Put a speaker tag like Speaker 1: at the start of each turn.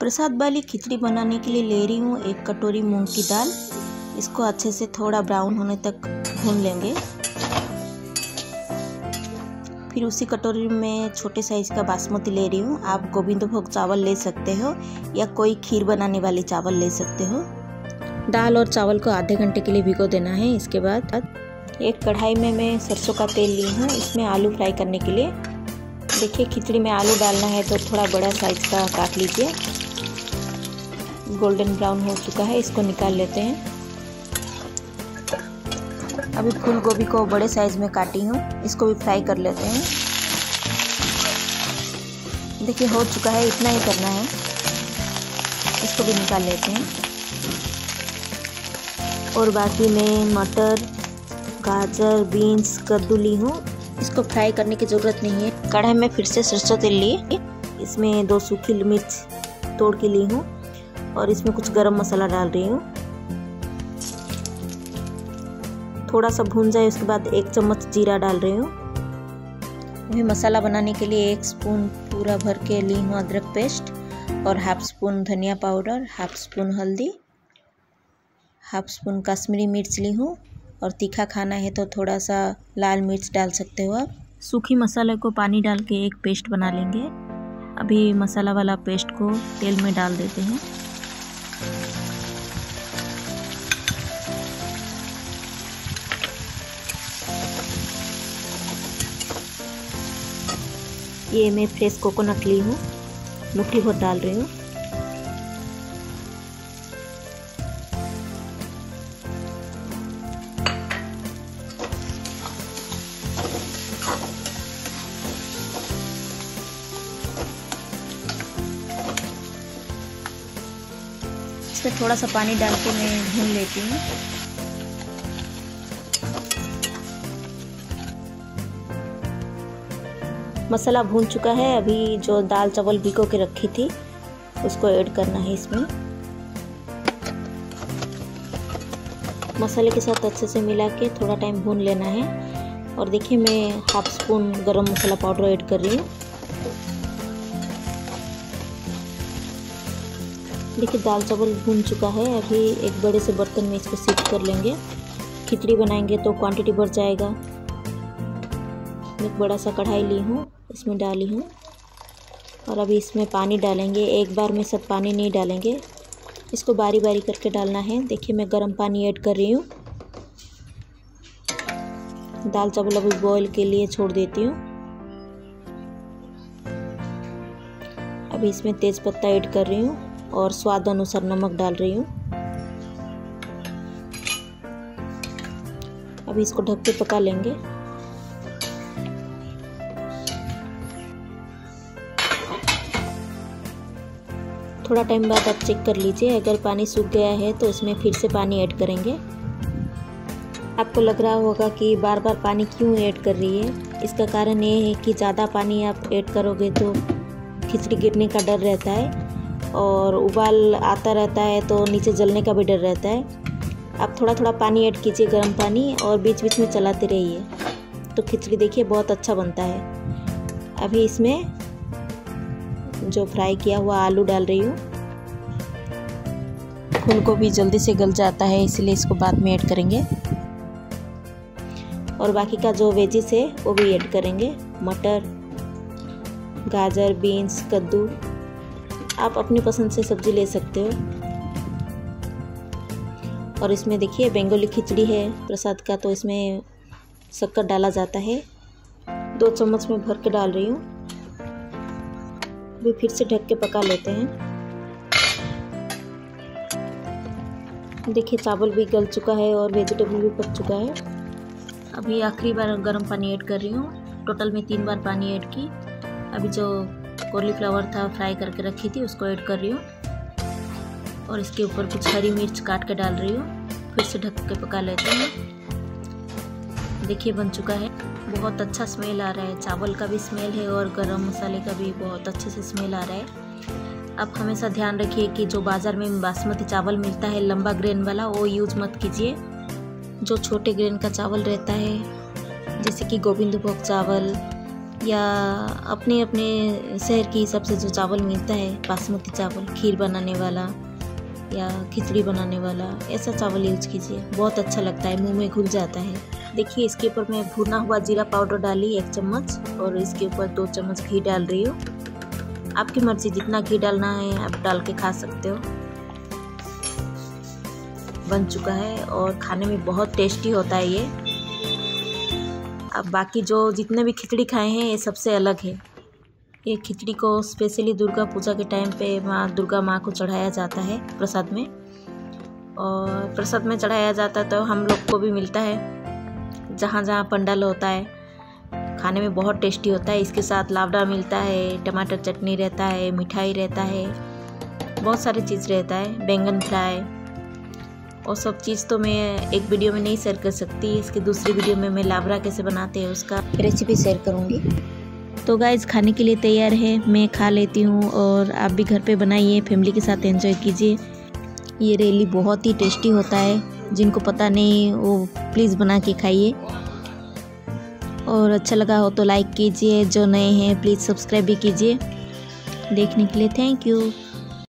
Speaker 1: प्रसाद वाली खिचड़ी बनाने के लिए ले रही हूँ एक कटोरी मूंग की दाल। इसको अच्छे से थोड़ा ब्राउन होने तक भून लेंगे। फिर उसी कटोरी में छोटे साइज़ का बासमती ले रही हूँ। आप गोविंद भोग चावल ले सकते हो या कोई खीर बनाने वाली चावल ले सकते हो। दाल और चावल को आधे घंटे के लिए भिगो देना है। इसके बाद एक कढ़ाई में मैं सरसों का तेल ली हूँ। इसमें आलू फ्राई करने के लिए देखिए, खिचड़ी में आलू डालना है तो थोड़ा बड़ा साइज़ का काट लीजिए। गोल्डन ब्राउन हो चुका है, इसको निकाल लेते हैं। अभी फूल गोभी को बड़े साइज़ में काटी हूँ, इसको भी फ्राई कर लेते हैं। देखिए, हो चुका है, इतना ही करना है। इसको भी निकाल लेते हैं। और बाकी मैं मटर, गाजर बीन्स कद्दू ली हूँ। इसको फ्राई करने की ज़रूरत नहीं है। कढ़ाई में फिर से सरसों तेल लिए। इसमें दो सूखी मिर्च तोड़ के ली हूँ और इसमें कुछ गरम मसाला डाल रही हूँ। थोड़ा सा भून जाए, उसके बाद एक चम्मच जीरा डाल रही हूँ। अभी मसाला बनाने के लिए एक स्पून पूरा भर के ली हूँ अदरक पेस्ट और हाफ़ स्पून धनिया पाउडर, हाफ़ स्पून हल्दी, हाफ़ स्पून कश्मीरी मिर्च ली हूँ। और तीखा खाना है तो थोड़ा सा लाल मिर्च डाल सकते हो आप। सूखी मसाले को पानी डाल के एक पेस्ट बना लेंगे। अभी मसाला वाला पेस्ट को तेल में डाल देते हैं। ये मैं फ्रेश कोकोनट ली हूँ। मुट्ठी भर डाल रही हूँ। इसमें थोड़ा सा पानी डाल के मैं भून लेती हूँ। मसाला भून चुका है। अभी जो दाल चावल भिगो के रखी थी, उसको ऐड करना है इसमें। मसाले के साथ अच्छे से मिला के थोड़ा टाइम भून लेना है। और देखिए, मैं हाफ़ स्पून गरम मसाला पाउडर ऐड कर रही हूँ। देखिए, दाल चावल भून चुका है। अभी एक बड़े से बर्तन में इसको शिफ्ट कर लेंगे। खिचड़ी बनाएँगे तो क्वांटिटी बढ़ जाएगा। एक बड़ा सा कढ़ाई ली हूँ, इसमें डाली हूँ। और अभी इसमें पानी डालेंगे। एक बार में सब पानी नहीं डालेंगे। इसको बारी बारी करके डालना है। देखिए, मैं गर्म पानी ऐड कर रही हूँ। दाल चावल अभी बॉईल के लिए छोड़ देती हूँ। अभी इसमें तेज़ पत्ता ऐड कर रही हूँ। और स्वाद अनुसार नमक डाल रही हूँ। अभी इसको ढक के पका लेंगे। थोड़ा टाइम बाद आप चेक कर लीजिए, अगर पानी सूख गया है तो इसमें फिर से पानी ऐड करेंगे। आपको लग रहा होगा कि बार बार पानी क्यों ऐड कर रही है? इसका कारण ये है कि ज़्यादा पानी आप ऐड करोगे तो खिचड़ी गिरने का डर रहता है। और उबाल आता रहता है तो नीचे जलने का भी डर रहता है। आप थोड़ा थोड़ा पानी ऐड कीजिए गर्म पानी और बीच बीच में चलाते रहिए। तो खिचड़ी देखिए बहुत अच्छा बनता है। अभी इसमें जो फ्राई किया हुआ आलू डाल रही हूँ। फूल भी जल्दी से गल जाता है, इसलिए इसको बाद में ऐड करेंगे। और बाकी का जो वेजिस है, वो भी ऐड करेंगे। मटर, गाजर, बीन्स, कद्दू। आप अपनी पसंद से सब्ज़ी ले सकते हो। और इसमें देखिए, बेंगोली खिचड़ी है, प्रसाद का तो इसमें शक्कर डाला जाता है। दो चम्मच में भर के डाल रही हूँ। अभी फिर से ढक के पका लेते हैं। देखिए, चावल भी गल चुका है और वेजिटेबल भी पक चुका है। अभी आखिरी बार गर्म पानी ऐड कर रही हूँ। टोटल में तीन बार पानी ऐड की। अभी जो कॉलीफ्लावर था फ्राई करके रखी थी, उसको ऐड कर रही हूँ। और इसके ऊपर कुछ हरी मिर्च काट के डाल रही हूँ। फिर से ढक के पका लेते हैं। देखिए, बन चुका है। बहुत अच्छा स्मेल आ रहा है। चावल का भी स्मेल है और गरम मसाले का भी बहुत अच्छे से स्मेल आ रहा है। आप हमेशा ध्यान रखिए कि जो बाज़ार में बासमती चावल मिलता है, लंबा ग्रेन वाला, वो यूज़ मत कीजिए। जो छोटे ग्रेन का चावल रहता है, जैसे कि गोविंद भोग चावल या अपने अपने शहर के हिसाब से जो चावल मिलता है, बासमती चावल, खीर बनाने वाला या खिचड़ी बनाने वाला, ऐसा चावल यूज़ कीजिए। बहुत अच्छा लगता है, मुँह में घुल जाता है। देखिए, इसके ऊपर मैं भुना हुआ जीरा पाउडर डाली एक चम्मच और इसके ऊपर दो चम्मच घी डाल रही हूँ। आपकी मर्ज़ी, जितना घी डालना है, आप डाल के खा सकते हो। बन चुका है और खाने में बहुत टेस्टी होता है ये। अब बाकी जो जितने भी खिचड़ी खाए हैं, ये सबसे अलग है। ये खिचड़ी को स्पेशली दुर्गा पूजा के टाइम पे माँ, दुर्गा माँ को चढ़ाया जाता है प्रसाद में। और प्रसाद में चढ़ाया जाता है तो हम लोग को भी मिलता है। जहाँ जहाँ पंडाल होता है, खाने में बहुत टेस्टी होता है। इसके साथ लावड़ा मिलता है, टमाटर चटनी रहता है, मिठाई रहता है, बहुत सारी चीज़ रहता है। बैंगन फ्राई और सब चीज़ तो मैं एक वीडियो में नहीं शेयर कर सकती, इसकी दूसरी वीडियो में मैं लावरा कैसे बनाते हैं उसका रेसिपी शेयर करूँगी। तो गाइज़ खाने के लिए तैयार है, मैं खा लेती हूँ और आप भी घर पे बनाइए फैमिली के साथ एंजॉय कीजिए। ये रेली बहुत ही टेस्टी होता है, जिनको पता नहीं, वो प्लीज़ बना के खाइए। और अच्छा लगा हो तो लाइक कीजिए, जो नए हैं प्लीज़ सब्सक्राइब भी कीजिए। देखने के लिए थैंक यू